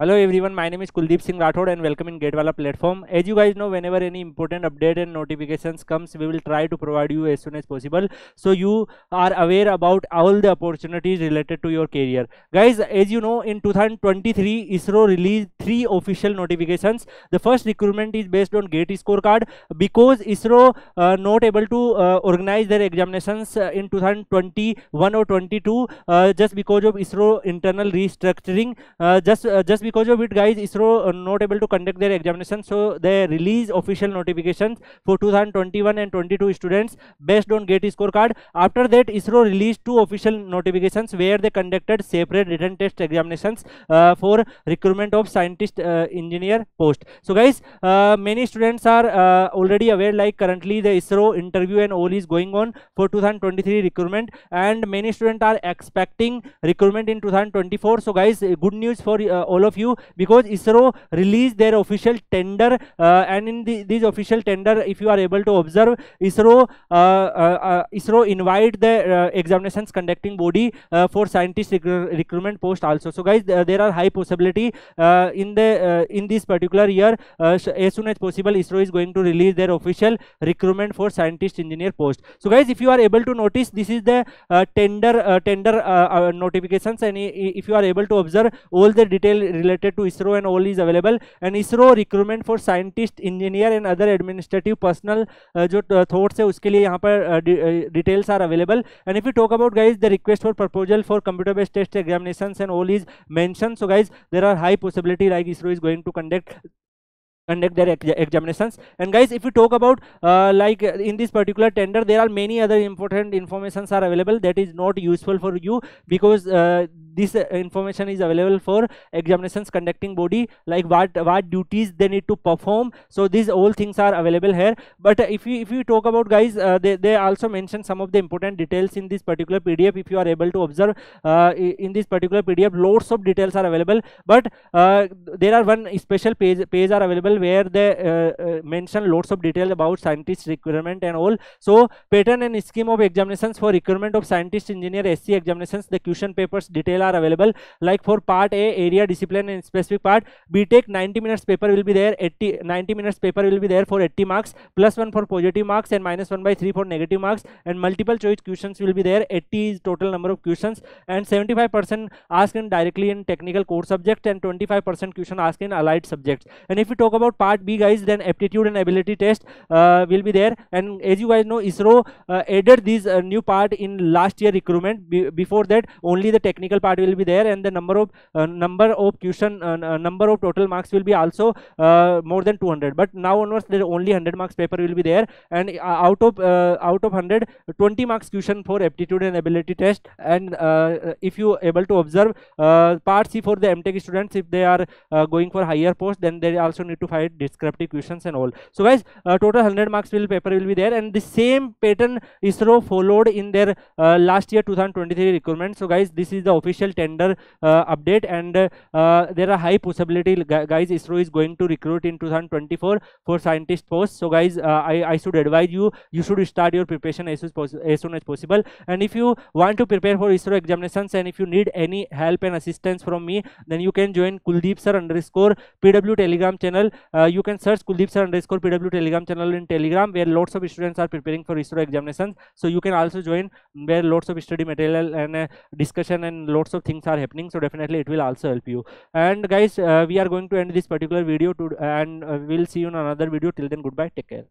Hello everyone, my name is Kuldeep Singh Rathod and welcome in GATE Wallah platform. As you guys know, whenever any important update and notifications comes, we will try to provide you as soon as possible. So you are aware about all the opportunities related to your career. Guys, as you know, in 2023, ISRO released three official notifications. The first recruitment is based on GATE scorecard because ISRO uh, not able to uh, organize their examinations uh, in 2021 or 22 uh, just because of ISRO internal restructuring. Uh, just uh, just because of it guys isro not able to conduct their examinations so they release official notifications for 2021 and 22 students based on gate scorecard after that isro released two official notifications where they conducted separate written test examinations for recruitment of scientist uh, engineer post. So guys uh, many students are uh, already aware like currently the isro interview and all is going on for 2023 recruitment and many students are expecting recruitment in 2024 so guys good news for uh, all of you because ISRO released their official tender uh, and in the, this official tender if you are able to observe ISRO uh, uh, ISRO invite the examinations conducting body for scientist recruitment post also. So guys there are high possibility in the in this particular year as soon as possible ISRO is going to release their official recruitment for scientist engineer post so guys if you are able to notice this is the uh, tender uh, tender uh, notifications and if you are able to observe all the detail related to ISRO and all is available and ISRO recruitment for scientist engineer and other administrative personnel uh, जो thoughts है उसके लिए यहाँ पर details are available and if we talk about guys the request for proposal for computer based test examinations and all is mentioned so guys there are high possibility like ISRO is going to conduct conduct their examinations. And guys if we talk about uh, like uh, in this particular tender there are many other important informations are available that is not useful for you because uh, this uh, information is available for examinations conducting body like what what duties they need to perform. So these all things are available here. But if you if you talk about guys uh, they, they also mention some of the important details in this particular pdf if you are able to observe uh, in this particular pdf loads of details are available. But there are one special page page are available where they uh, uh, mention lots of detail about scientist requirement and all. So pattern and scheme of examinations for requirement of scientist engineer sc examinations the question papers detail are available. Like for part a area discipline and specific part btech 90 minutes paper will be there 80 90 minutes paper will be there for 80 marks plus 1 for positive marks and minus 1 by 3 for negative marks and multiple choice questions will be there. 80 is total number of questions and 75 percent asked in directly in technical core subject and 25 percent question asked in allied subjects. And if we talk about part b guys then aptitude and ability test uh, will be there. And as you guys know isro uh, added this uh, new part in last year recruitment. Be before that only the technical part will be there and the number of uh, number of question uh, uh, number of total marks will be also more than 200 but now onwards there only 100 marks paper will be there and out of out of 100 20 marks question for aptitude and ability test and if you able to observe part c for the mtech students if they are going for higher post then they also need to find descriptive questions and all. So guys uh, total 100 marks will paper will be there and the same pattern isro followed in their uh, last year 2023 requirement. So guys this is the official tender uh, update and uh, there are high possibility guys isro is going to recruit in 2024 for scientist posts. So guys uh, I, I should advise you you should start your preparation as, as soon as possible. And if you want to prepare for isro examinations and if you need any help and assistance from me then you can join kuldeep sir underscore pw telegram channel. Uh, you can search Kuldeep sir underscore PW Telegram channel in Telegram where lots of students are preparing for ISRO examinations. So you can also join where lots of study material and uh, discussion and lots of things are happening. So definitely it will also help you. And guys, uh, we are going to end this particular video to and uh, we'll see you in another video. Till then, goodbye. Take care.